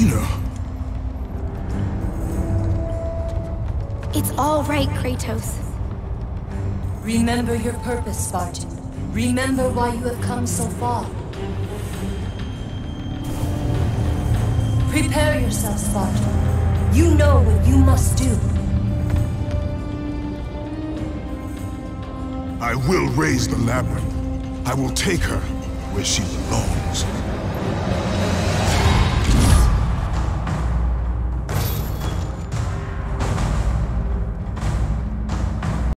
Athena! It's all right, Kratos. Remember your purpose, Spartan. Remember why you have come so far. Prepare yourself, Spartan. You know what you must do. I will raise the labyrinth. I will take her where she belongs.